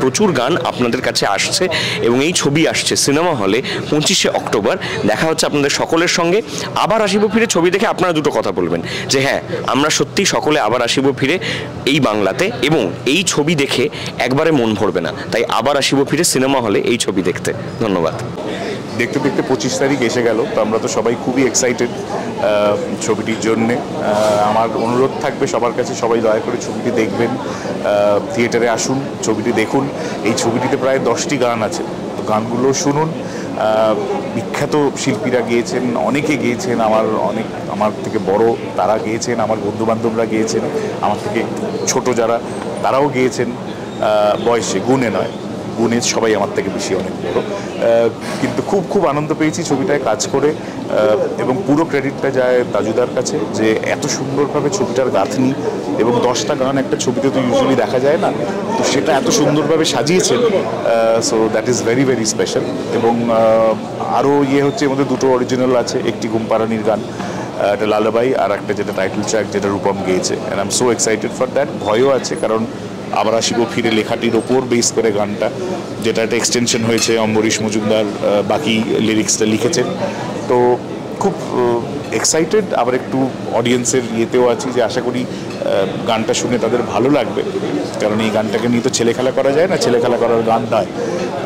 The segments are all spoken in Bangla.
প্রচুর গান আপনাদের কাছে আসছে এবং এই ছবি আসছে সিনেমা হলে পঁচিশে অক্টোবর। দেখা হচ্ছে আপনাদের সকলের সঙ্গে। আবার আসিব ফিরে ছবি দেখে আপনারা দুটো কথা বলবেন। যে হ্যাঁ আমরা সত্যি সকলে আবার আসিব ফিরে এই বাংলাতে এবং এই ছবি দেখে একবারে মন ভরবে না। তাই আবার আসিব ফিরে সিনেমা হলে এই ছবি দেখতে। ধন্যবাদ। দেখতে দেখতে পঁচিশ তারিখ এসে গেল, তো আমরা তো সবাই খুবই এক্সাইটেড ছবিটির জন্যে। আমার অনুরোধ থাকবে সবার কাছে, সবাই দয়া করে ছবিটি দেখবেন থিয়েটারে আসুন, ছবিটি দেখুন। এই ছবিটিতে প্রায় দশটি গান আছে, তো গানগুলো শুনুন। বিখ্যাত শিল্পীরা গিয়েছেন, অনেকে গিয়েছেন, আমার অনেক, আমার থেকে বড় তারা গিয়েছেন, আমার বন্ধু বান্ধবরা গিয়েছেন, আমার থেকে ছোট যারা, তারাও গিয়েছেন বয়সে, গুণে নয়। গুণে সবাই আমার থেকে বেশি অনেক বড়। কিন্তু খুব খুব আনন্দ পেয়েছি ছবিটায় কাজ করে। এবং পুরো ক্রেডিটটা যায় তাজুদার কাছে যে এত সুন্দরভাবে ছবিটার গাঁথনি এবং দশটা গান একটা ছবিতে তো ইউজুয়ালি দেখা যায় না। তো সেটা এত সুন্দরভাবে সাজিয়েছেন। So that is very very special এবং আরও ইয়ে হচ্ছে মধ্যে দুটো অরিজিনাল আছে, একটি ঘুমপাড়ানির গান একটা লালাবাই আর একটা যেটা টাইটেল ট্র্যাক যেটা রূপম গেয়েছে। And I am so excited for that ভয়ও আছে, কারণ আবার আসিব ফিরে লেখাটির ওপর বেস করে গানটা, যেটা একটা এক্সটেনশন হয়েছে, অম্বরীশ মজুমদার বাকি লিরিক্সটা লিখেছেন। তো খুব এক্সাইটেড আবার একটু অডিয়েন্সের ইয়েতেও আছি যে আশা করি গানটা শুনে তাদের ভালো লাগবে। কারণ এই গানটাকে নিয়ে তো ছেলে খেলা করা যায় না, ছেলে খেলা করার গান নয়।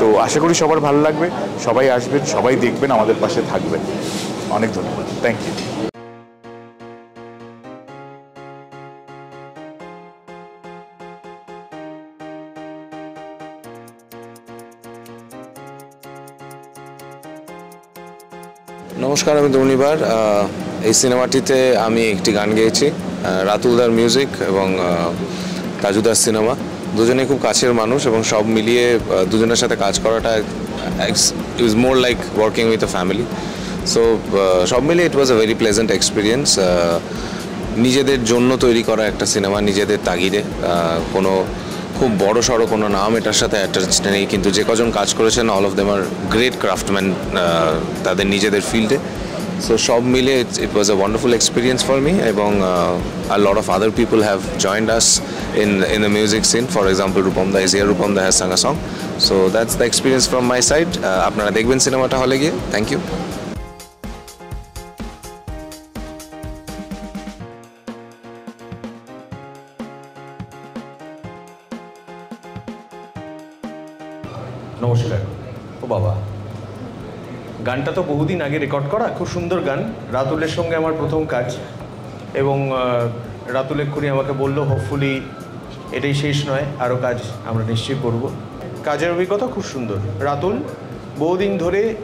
তো আশা করি সবার ভালো লাগবে। সবাই আসবেন, সবাই দেখবেন, আমাদের পাশে থাকবেন। অনেক ধন্যবাদ। থ্যাংক ইউ নমস্কার, আমি দর্নিবার। এই সিনেমাটিতে আমি একটি গান গেয়েছি রাতুলদার মিউজিক এবং তাজুদার সিনেমা দুজনে খুব কাছের মানুষ এবং সব মিলিয়ে দুজনের সাথে কাজ করাটা is more like working with a family so সব মিলিয়ে it was a very pleasant experience নিজেদের জন্য তৈরি করা একটা সিনেমা নিজেদের তাগিদে। কোনো খুব বড় সড়ো কোনো নাম, এটার সাথে অ্যাটাচ নেই, কিন্তু যে কজন কাজ করেছেন all of them are great craftsman তাদের নিজেদের ফিল্ডে সো সব মিলে it was a wonderful experience for me এবং আর lot of other people have joined us in in the music scene for example Rupam da is year Rupam da has sung a song so that's the experience from my side আপনারা দেখবেন সিনেমাটা হলে গিয়ে। থ্যাংক ইউ নমস্কার। ও বাবা। গানটা তো বহুদিন আগে রেকর্ড করা, খুব সুন্দর গান। রাতুলের সঙ্গে আমার প্রথম কাজ। এবং রাতুল এক্ষুনি আমাকে বলল হোপফুলি এটাই শেষ নয় আরও কাজ আমরা নিশ্চয়ই করব। কাজের অভিজ্ঞতা খুব সুন্দর। রাতুল, বহুদিন ধরে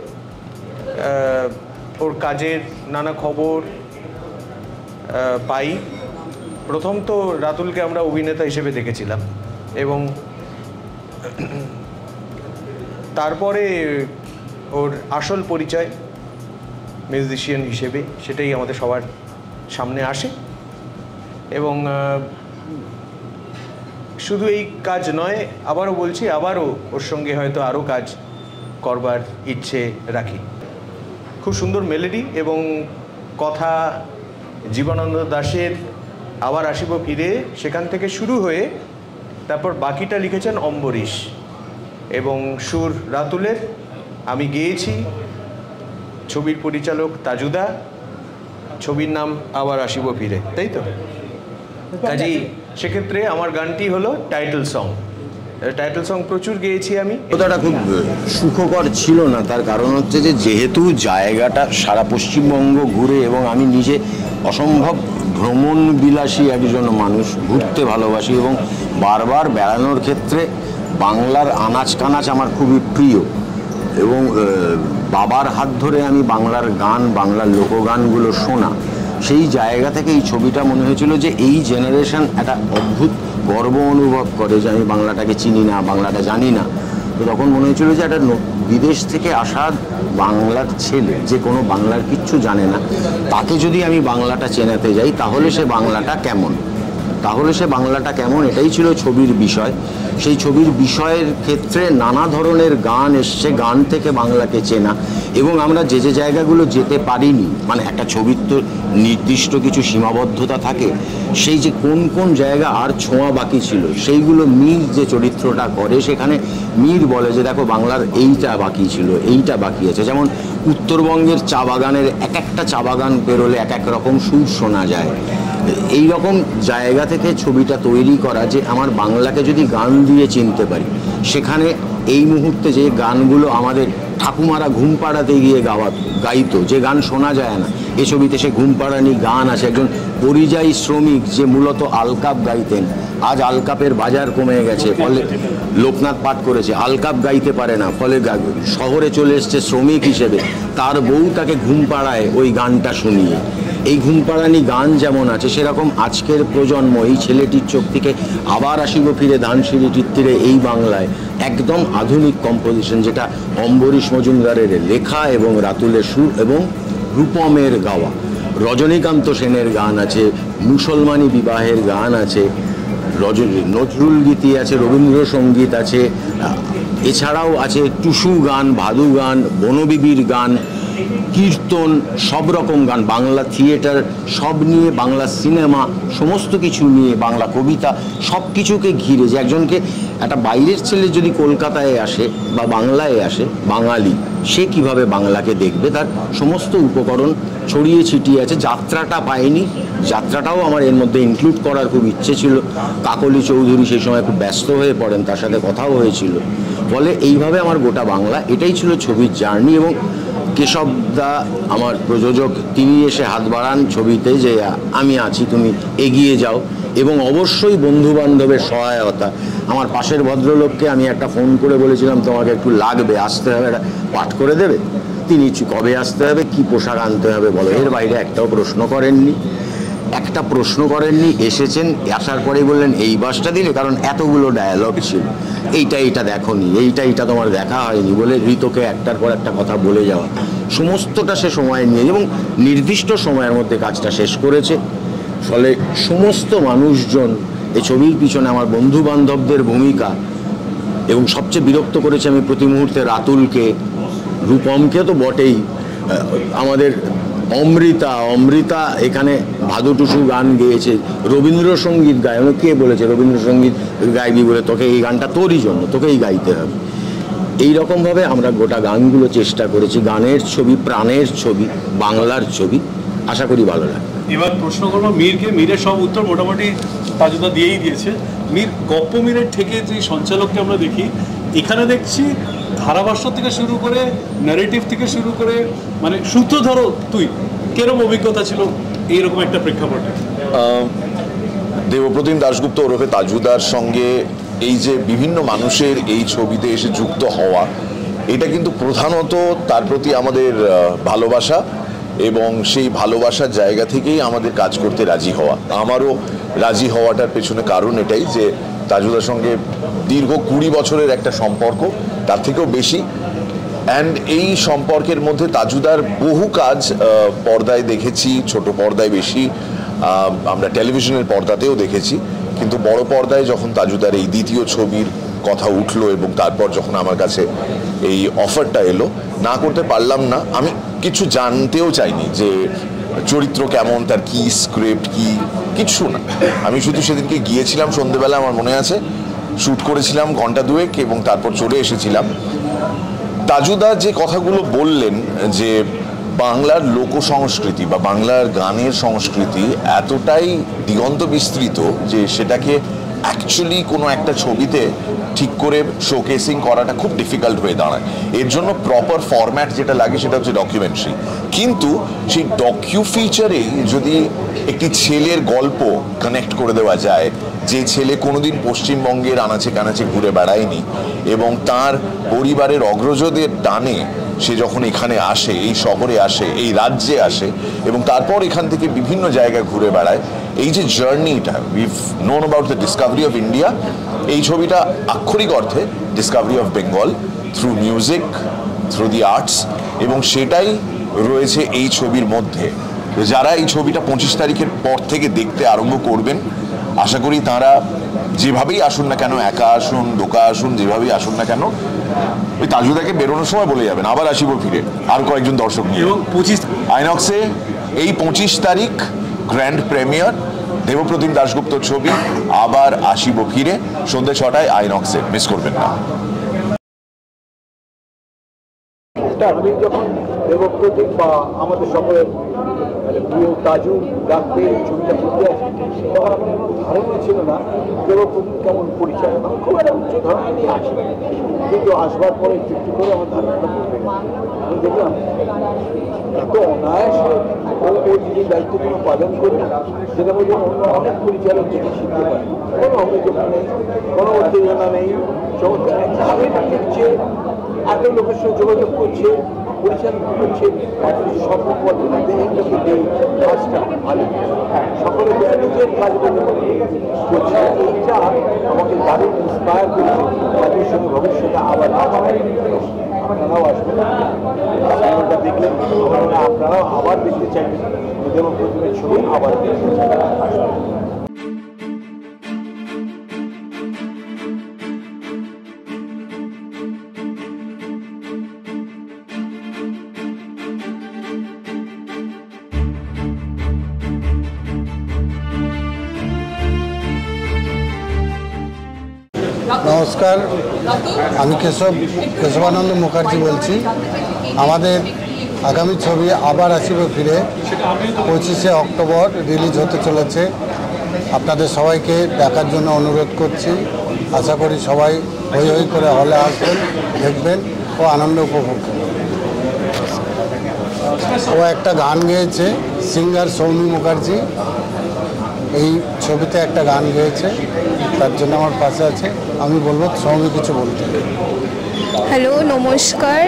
ওর কাজের নানা খবর পাই। প্রথম তো রাতুলকে আমরা অভিনেতা হিসেবে দেখেছিলাম। এবং তারপরে ওর আসল পরিচয় মিউজিশিয়ান হিসেবে সেটাই আমাদের সবার সামনে আসে। এবং শুধু এই কাজ নয়, আবারও বলছি, আবারও ওর সঙ্গে হয়তো আরও কাজ করবার ইচ্ছে রাখি। খুব সুন্দর মেলেডি এবং কথা জীবনানন্দ দাশের আবার আসিব ফিরে সেখান থেকে শুরু হয়ে তারপর বাকিটা লিখেছেন অম্বরীশ। এবং সুর রাতুলের। আমি গেয়েছি। ছবির পরিচালক তাজুদা। ছবির নাম আবার আসিব ফিরে, তাই তো? কাজেই সেক্ষেত্রে আমার গানটি হলো টাইটেল সং টাইটেল সং প্রচুর গেয়েছি আমি। অভিজ্ঞতাটা খুব সুখকর ছিল না। তার কারণ হচ্ছে যে, যেহেতু জায়গাটা সারা পশ্চিমবঙ্গ ঘুরে এবং আমি নিজে অসম্ভব ভ্রমণ বিলাসী একজন মানুষ, ঘুরতে ভালোবাসি এবং বারবার বেড়ানোর ক্ষেত্রে বাংলার আনাচ কানাচ আমার খুবই প্রিয়। এবং বাবার হাত ধরে আমি বাংলার গান, বাংলার লোকগানগুলো শোনা, সেই জায়গা থেকে এই ছবিটা মনে হয়েছিল যে এই জেনারেশন একটা অদ্ভুত গর্ব অনুভব করে যে আমি বাংলাটাকে চিনি না, বাংলাটা জানি না। তো তখন মনে হয়েছিল যে একটা বিদেশ থেকে আসা বাংলার ছেলে, যে কোনো বাংলার কিচ্ছু জানে না, তাকে যদি আমি বাংলাটা চেনাতে যাই, তাহলে সে বাংলাটা কেমন? তাহলে সে বাংলাটা কেমন? এটাই ছিল ছবির বিষয়। সেই ছবির বিষয়ের ক্ষেত্রে নানা ধরনের গান এসছে, গান থেকে বাংলাকে চেনা। এবং আমরা যে যে জায়গাগুলো যেতে পারিনি মানে একটা ছবির তো নির্দিষ্ট কিছু সীমাবদ্ধতা থাকে, সেই যে কোন কোন জায়গা আর ছোঁয়া বাকি ছিল, সেইগুলো মীর যে চরিত্রটা করে, সেখানে মীর বলে যে দেখো বাংলার এইটা বাকি ছিল, এইটা বাকি আছে। যেমন উত্তরবঙ্গের চা বাগানের এক একটা চা বাগান বেরোলে এক এক রকম সুর শোনা যায়। এই রকম জায়গা থেকে ছবিটা তৈরি করা যে আমার বাংলাকে যদি গান দিয়ে চিনতে পারি, সেখানে এই মুহূর্তে যে গানগুলো আমাদের ঠাকুমারা ঘুম পাড়াতে গিয়ে গাওয়া, গাইতো, যে গান শোনা যায় না, এ ছবিতে সে ঘুম পাড়ানি গান আছে, একজন পরিযায়ী শ্রমিক যে মূলত আলকাপ গাইতেন, আজ আলকাপের বাজার কমে গেছে, ফলে লোকনাথ পাঠ করেছে, আলকাপ গাইতে পারে না, ফলে শহরে চলে এসছে শ্রমিক হিসেবে, তার বউ তাকে ঘুম পাড়ায় ওই গানটা শুনিয়ে। এই ঘুমপাড়ানি গান যেমন আছে, সেরকম আজকের প্রজন্ম এই ছেলেটির চোখ থেকে আবার আসিব ফিরে ধানসিঁড়ি তীরে এই বাংলায়। একদম আধুনিক কম্পোজিশন যেটা অম্বরীশ মজুমদারের লেখা এবং রাতুলের সুর এবং রূপমের গাওয়া। রজনীকান্ত সেনের গান আছে, মুসলমানি বিবাহের গান আছে, রজ, নজরুল গীতি আছে, রবীন্দ্রসঙ্গীত আছে এছাড়াও আছে টুসু গান, ভাদু গান, বনবিবির গান কীর্তন, সব রকম গান, বাংলা থিয়েটার, সব নিয়ে বাংলা সিনেমা, সমস্ত কিছু নিয়ে বাংলা কবিতা, সব কিছুকে ঘিরে যে একজনকে, একটা বাইরের ছেলে যদি কলকাতায় আসে বা বাংলায় আসে, বাঙালি, সে কীভাবে বাংলাকে দেখবে? তার সমস্ত উপকরণ ছড়িয়ে ছিটিয়ে আছে, যাত্রাটা পায়নি, যাত্রাটাও আমার এর মধ্যে ইনক্লুড করার খুব ইচ্ছে ছিল। কাকলি চৌধুরী সেই সময় খুব ব্যস্ত হয়ে পড়েন, তার সাথে কথাও হয়েছিল। ফলে এইভাবে আমার গোটা বাংলা, এটাই ছিল ছবির জার্নি এবং কেশব দা আমার প্রযোজক, তিনি এসে হাত বাড়ান ছবিতে যে, আমি আছি, তুমি এগিয়ে যাও। এবং অবশ্যই বন্ধু বান্ধবের সহায়তা। আমার পাশের ভদ্রলোককে আমি একটা ফোন করে বলেছিলাম, তোমাকে একটু লাগবে, আসতে হবে, একটা পাঠ করে দেবে? তিনি, কবে আসতে হবে? কি পোশাক আনতে হবে? বলো। এর বাইরে একটাও প্রশ্ন করেননি। একটা প্রশ্ন করেননি, এসেছেন, আসার পরেই বললেন, এই বাসটা দিলে? কারণ এতগুলো ডায়ালগ ছিল। এইটা এইটা দেখনি, এইটা এইটা তোমার দেখা হয়নি, বলে ঋতকে একটার পর একটা কথা বলে যাওয়া। সমস্তটা সে সময় নিয়ে, এবং নির্দিষ্ট সময়ের মধ্যে কাজটা শেষ করেছে। ফলে সমস্ত মানুষজন এই ছবির পিছনে আমার বন্ধু বান্ধবদের ভূমিকা, এবং সবচেয়ে বিরক্ত করেছে আমি প্রতি মুহূর্তে রাতুলকে রূপমকে তো বটেই আমাদের অমৃতা অমৃতা এখানে ভাদুটুসু গান গেয়েছে, রবীন্দ্রসঙ্গীত গায়ন কে বলেছে রবীন্দ্রসঙ্গীত গাইবি বলে? তোকে এই গানটা তোরই জন্য, তোকেই গাইতে হবে। এই রকমভাবে আমরা গোটা গানগুলো চেষ্টা করেছি, গানের ছবি, প্রাণের ছবি, বাংলার ছবি। আশা করি ভালো লাগে এবার প্রশ্ন করব, মীরকে, মীরের সব উত্তর মোটামুটি তাজুদা দিয়েই দিয়েছে। মীর, গপ্প মীরের থেকে যে সঞ্চালককে আমরা দেখি, এখানে দেখছি ধারাভাষ্য থেকে শুরু করে ন্যারেটিভ থেকে শুরু করে মানে সূত্র ধরো তুই, কেরম অভিজ্ঞতা ছিল এইরকম একটা প্রেক্ষাপটে? দেবপ্রতিম দাশগুপ্ত ওরফে তাজুদার সঙ্গে এই যে বিভিন্ন মানুষের এই ছবিতে এসে যুক্ত হওয়া, এটা কিন্তু প্রধানত তার প্রতি আমাদের ভালোবাসা এবং সেই ভালোবাসার জায়গা থেকেই আমাদের কাজ করতে রাজি হওয়া। আমারও রাজি হওয়াটার পেছনে কারণ এটাই যে তাজুদার সঙ্গে দীর্ঘ কুড়ি বছরের একটা সম্পর্ক, তার থেকেও বেশি। অ্যান্ড এই সম্পর্কের মধ্যে তাজুদার বহু কাজ পর্দায় দেখেছি, ছোট পর্দায় বেশি আমরা টেলিভিশনের পর্দাতেও দেখেছি। কিন্তু বড় পর্দায় যখন তাজুদার এই দ্বিতীয় ছবির কথা উঠল এবং তারপর যখন আমার কাছে এই অফারটা এলো, না করতে পারলাম না। আমি কিছু জানতেও চাইনি যে চরিত্র কেমন, তার কি স্ক্রিপ্ট কি কিছু না। আমি শুধু সেদিনকে গিয়েছিলাম, সন্ধেবেলা আমার মনে আছে শ্যুট করেছিলাম ঘণ্টা দুয়েক এবং তারপর চলে এসেছিলাম। তাজুদা যে কথাগুলো বললেন, যে বাংলার লোক সংস্কৃতি বা বাংলার গানের সংস্কৃতি এতটাই দিগন্ত বিস্তৃত যে সেটাকে অ্যাকচুয়ালি কোনো একটা ছবিতে ঠিক করে শোকেসিং করাটা খুব ডিফিকাল্ট হয়ে দাঁড়ায়। এর জন্য প্রপার ফরম্যাট যেটা লাগে সেটা হচ্ছে ডকুমেন্টারি কিন্তু সেই ডকিউ ফিচারে যদি একটি ছেলের গল্প কানেক্ট করে দেওয়া যায়, যে ছেলে কোনোদিন পশ্চিমবঙ্গের আনাচে কানাচে ঘুরে বেড়ায়নি এবং তার পরিবারের অগ্রজদের টানে সে যখন এখানে আসে, এই শহরে আসে, এই রাজ্যে আসে এবং তারপর এখান থেকে বিভিন্ন জায়গায় ঘুরে বেড়ায়, এই যে জার্নিটা we've known about the discovery of India এই ছবিটা আক্ষরিক অর্থে discovery of Bengal through music through the arts এবং সেটাই রয়েছে এই ছবির মধ্যে। যারা এই ছবিটা পঁচিশ তারিখের পর থেকে দেখতে আরম্ভ করবেন, আশা করি তারা যেভাবেই আসুন না কেন একা আসুন দোকা আসুন যেভাবেই আসুন না কেন ওই তাজুদাকে বেরোনোর সময় বলে যাবেন। আবার আসিব ফিরে। আর কয়েকজন দর্শক নিয়ে। এবং পঁচিশ আইনক্সে এই পঁচিশ তারিখ গ্র্যান্ড প্রিমিয়ার দেবপ্রতিম দাশগুপ্ত ছবি। আবার আসিব ফিরে। সন্ধ্যে ছটায় আইনক্সে। মিস করবেন না। যখন দেবপ্রতীক বা আমাদের সকলের প্রিয় তাজু ডাকতে ছবিটা করতে আসি তখন আমার কোনো ধারণা ছিল না দেবপ্রতীক কেমন পরিচয় মানে খুব একটা উচ্চ ধরনের নিয়ে আসি কিন্তু আসবার পরে একটু একটু করে আমার ধারণাটা গেল। আমি দেখলাম, এত অনায়াসে ও ওর নিজের দায়িত্বগুলো পালন করি সেটা মধ্যে অন্য অনেক পরিচালক থেকে শিখতে পারি। কোনো অভিযোগ নেই, কোনো উত্তেজনা নেই। চমৎকার আমি লিখছে, এত লোকের সঙ্গে যোগাযোগ করছে। স্বপ্ন পদ্ধতিতে এইটাকে দেই কাজটা ভালো। সকলে নিজের নিজের কাজগুলো করছে এইটা আমাকে দারুণ ইন্সপায়ার করেছে। তাদের সঙ্গে ভবিষ্যতে আবার আপনারাও আসবেন। সিনেমাটা দেখলেন মনে আপনারাও আবার দেখতে চাইবেন। ছবি আবার দেখতে চাইবেন। নমস্কার, আমি কেশব, কেশবানন্দ মুখার্জি বলছি। আমাদের আগামী ছবি আবার আসিব ফিরে। পঁচিশে অক্টোবর রিলিজ হতে চলেছে। আপনাদের সবাইকে দেখার জন্য অনুরোধ করছি। আশা করি সবাই হই হই করে হলে আসবেন, দেখবেন ও আনন্দ উপভোগ করবেন। ও একটা গান গেয়েছে, সিঙ্গার সৌমি মুখার্জি। এই ছবিতে একটা গান গেয়েছে তার জন্য আমার পাশে আছে। আমি বলব, সৌমি কিছু বলতে। হ্যালো, নমস্কার।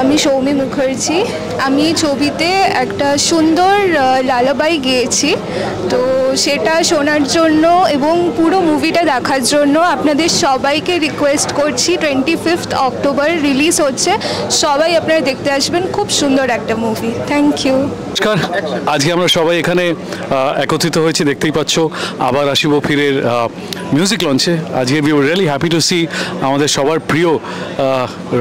আমি সৌমি মুখার্জি। আমি ছবিতে একটা সুন্দর লালাবাই গেয়েছি। তো সেটা শোনার জন্য এবং পুরো মুভিটা দেখার জন্য আপনাদের সবাইকে রিকোয়েস্ট করছি টোয়েন্টি ফিফথ অক্টোবর রিলিজ হচ্ছে। সবাই আপনারা দেখতে আসবেন, খুব সুন্দর একটা মুভি থ্যাংক ইউ নমস্কার। আজকে আমরা সবাই এখানে একত্রিত হয়েছি, দেখতেই পাচ্ছ। আবার আসিব ফিরের মিউজিক লঞ্চে আজকে we really happy to see আমাদের সবার প্রিয়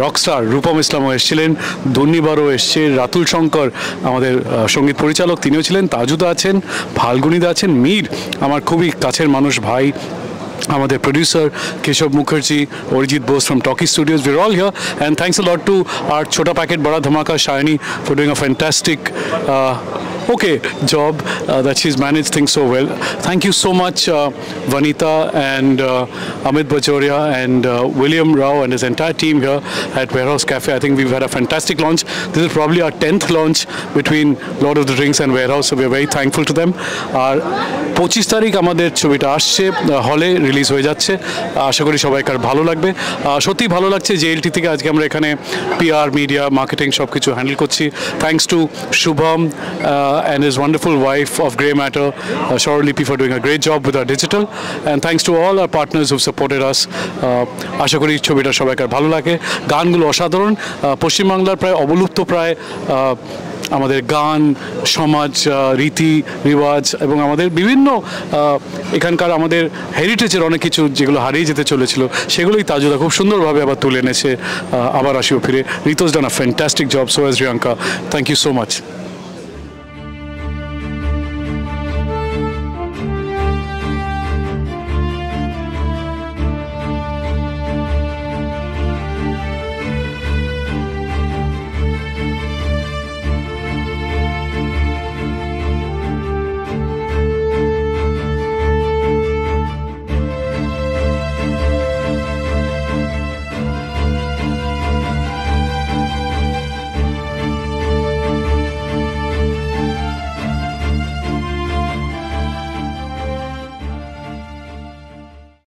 রকস্টার রূপম ইসলামও এসেছিলেন দন্নিবারও এসছে, রাতুল শঙ্কর আমাদের সংগীত পরিচালক তিনিও ছিলেন, তাজুদা আছেন ফাল্গুনিদা আছেন মীর, আমার খুবই কাছের মানুষ ভাই, আমাদের producer Keshab Mukherjee, Arijit Bose from talkie studios be all here and thanks lot to our ছোটা প্যাকেট বড়া ধমাকা Shayni for doing a fantastic okay job uh, that she's managed things so well thank you so much uh, vanita and uh, amit bajoria and uh, william rao and his entire team here at warehouse cafe i think we've had a fantastic launch this is probably our 10th launch between lord of the rings and warehouse so we're very thankful to them আর পঁচিশ তারিখ আমাদের ছবিটা আসছে হলে রিলিজ হয়ে যাচ্ছে আশা করি সবাইকার ভালো লাগবে আহ, সত্যিই ভালো লাগছে যে এলটি থেকে আজকে আমরা এখানে পিআর মিডিয়া মার্কেটিং সব কিছু and is wonderful wife of grey matter Sharlipi for doing a great job with our digital and thanks to all our partners who supported us আশা করি ছবিটা সবাইকার ভালো লাগে। গানগুলো অসাধারণ। পশ্চিমবাংলার প্রায় অবলুপ্ত প্রায় আমাদের গান, সমাজ রীতি, রিওয়াজ এবং আমাদের বিভিন্ন এখানকার আমাদের হেরিটেজের অনেক কিছু যেগুলো হারিয়ে যেতে চলেছিল, সেগুলোই তাজুদা খুব সুন্দরভাবে আবার তুলে এনেছে। আবার আসিও ফিরে। Ritoj done a fantastic job so as Riyanka thank you so much